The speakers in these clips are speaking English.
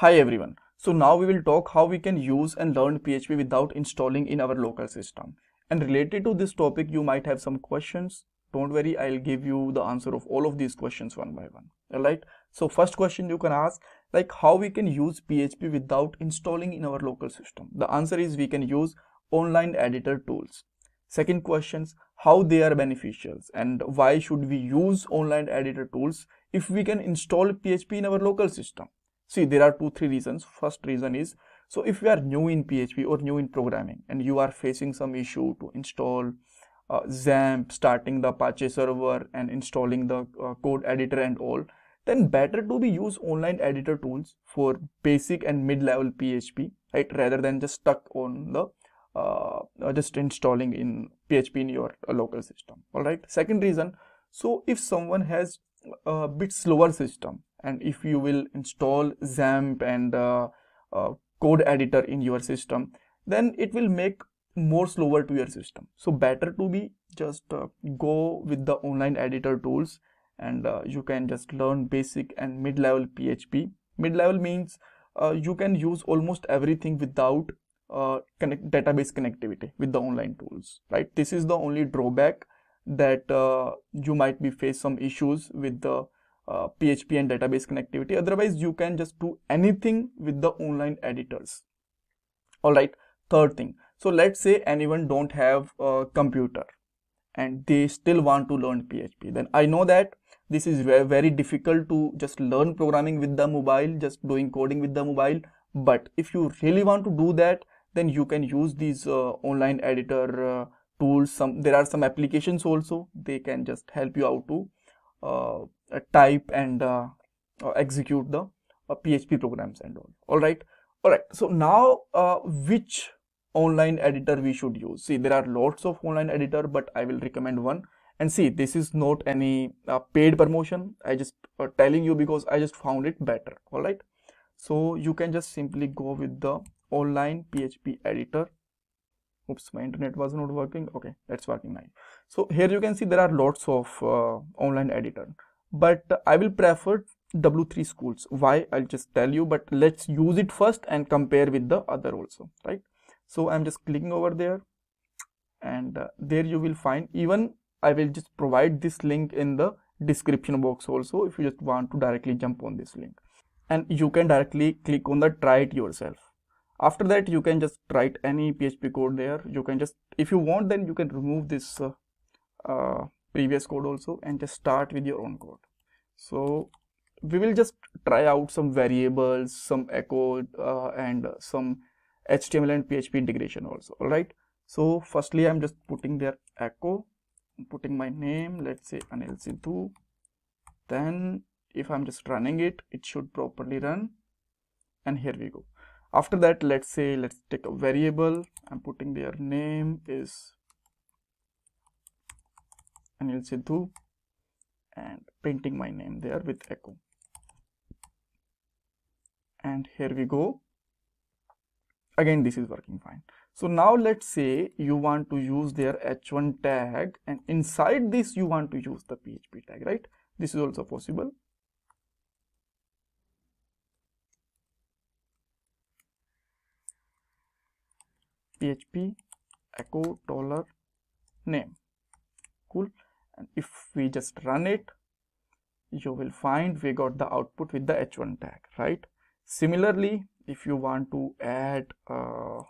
Hi everyone. So now we will talk how we can use and learn PHP without installing in our local system. And related to this topic, you might have some questions. Don't worry, I'll give you the answer of all of these questions one by one. Alright. So first question you can ask like how we can use PHP without installing in our local system. The answer is we can use online editor tools. Second questions, how they are beneficial and why should we use online editor tools if we can install PHP in our local system. See, there are two, three reasons. First reason is, so if you are new in PHP or new in programming and you are facing some issue to install uh, starting the Apache server and installing the uh, code editor and all, then better to be use online editor tools for basic and mid-level PHP, right? Rather than just stuck on the uh, uh just installing in PHP in your uh, local system. All right. Second reason, so if someone has a bit slower system. And if you will install XAMPP and uh, uh, code editor in your system then it will make more slower to your system. So better to be just uh, go with the online editor tools and uh, you can just learn basic and mid-level php mid-level means uh, you can use almost everything without uh, connect database connectivity with the online tools right? This is the only drawback that you might be face some issues with the uh, PHP and database connectivity. Otherwise, you can just do anything with the online editors. All right. Third thing. So let's say anyone don't have a computer and they still want to learn PHP. Then I know that this is very, very difficult to just learn programming with the mobile, just doing coding with the mobile. But if you really want to do that, then you can use these uh, online editor uh, tools. Some there are some applications also. They can just help you out to uh, uh, type and uh, execute the PHP programs and all. All right. All right. So now which online editor we should use? See, there are lots of online editor, but I will recommend one. And see, this is not any paid promotion. I just telling you because I just found it better. All right. So you can just simply go with the online PHP editor oops my internet was not working. Okay that's working now. So here you can see there are lots of uh, online editor. But i will prefer w3 schools. Why? I'll just tell you but let's use it first and compare with the other also right? So i'm just clicking over there. And uh, there you will find even i will just provide this link in the description box also if you just want to directly jump on this link. And you can directly click on the try it yourself after that you can just write any php code there. You can just if you want then you can remove this uh, uh, previous code also and just start with your own code. So we will just try out some variables some echo uh, and some html and php integration also all right so firstly i'm just putting there echo I'm putting my name let's say anil sidhu. Then if i'm just running it it should properly run. And here we go after that let's say let's take a variable. I'm putting their name is Anil Sidhu and painting my name there with echo. And here we go. Again this is working fine. So now let's say you want to use their h1 tag and inside this you want to use the php tag right? This is also possible php echo dollar name. Cool. And if we just run it you will find we got the output with the h1 tag right? Similarly if you want to add uh,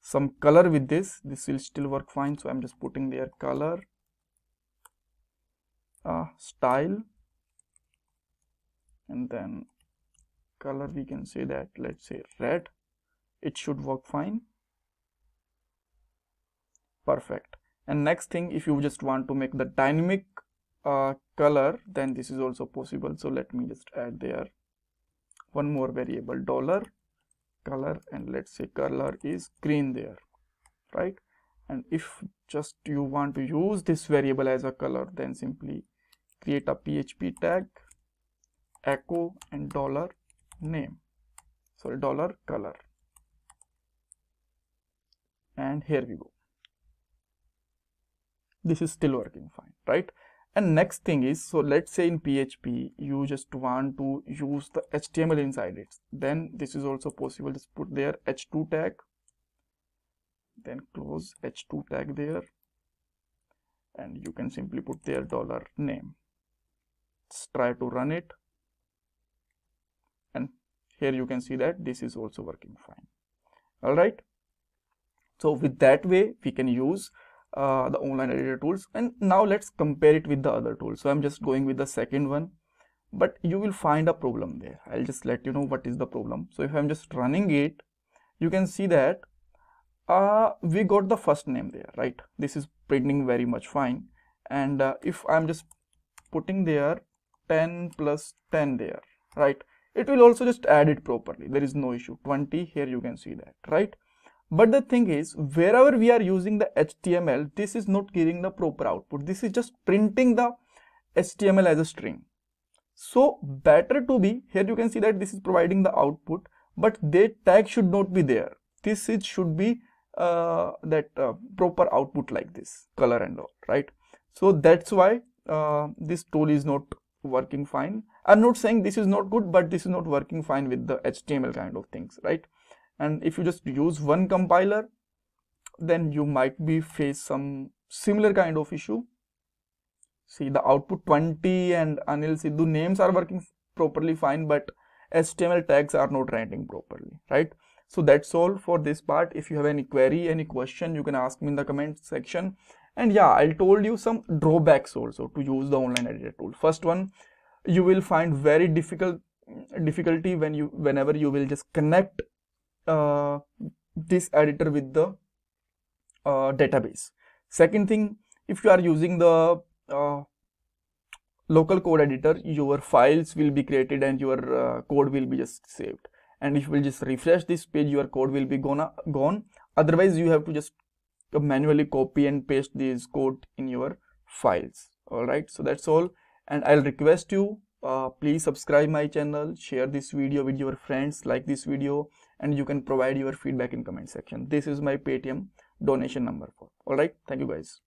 some color with this this will still work fine. So i'm just putting there color uh, style. And then color we can say that let's say red. It should work fine perfect. And next thing if you just want to make the dynamic uh, color then this is also possible. So let me just add there one more variable dollar color and let's say color is green there right? And if just you want to use this variable as a color then simply create a php tag echo and dollar name. Sorry dollar color. And here we go this is still working fine right? And next thing is so let's say in php you just want to use the html inside it. Then this is also possible. Just put there h2 tag then close h2 tag there and you can simply put their dollar name. Let's try to run it and here you can see that this is also working fine. All right? So with that way we can use uh, the online editor tools. And now let's compare it with the other tools. So i'm just going with the second one. But you will find a problem there. I'll just let you know what is the problem. So if i'm just running it you can see that uh, we got the first name there right? This is printing very much fine. And uh, if i'm just putting there 10 plus 10 there right? It will also just add it properly. There is no issue. 20 here you can see that right but the thing is wherever we are using the html this is not giving the proper output. This is just printing the html as a string. So better to be here you can see that this is providing the output but their tag should not be there. This is should be uh, that uh, proper output like this color and all right? So that's why uh, this tool is not working fine. I'm not saying this is not good but this is not working fine with the html kind of things right and if you just use one compiler then you might be face some similar kind of issue. See the output 20 and anil sidhu names are working properly fine but html tags are not rendering properly right? So that's all for this part. If you have any query any question you can ask me in the comment section. And yeah i told you some drawbacks also to use the online editor tool. First one you will find very difficult difficulty when you whenever you will just connect uh, this editor with the uh, database. Second thing if you are using the uh, local code editor your files will be created and your uh, code will be just saved. And if you will just refresh this page your code will be gonna gone. Otherwise you have to just manually copy and paste this code in your files. All right? So that's all. And i'll request you uh, please subscribe my channel share this video with your friends like this video and you can provide your feedback in comment section. This is my paytm donation number for. All right? Thank you guys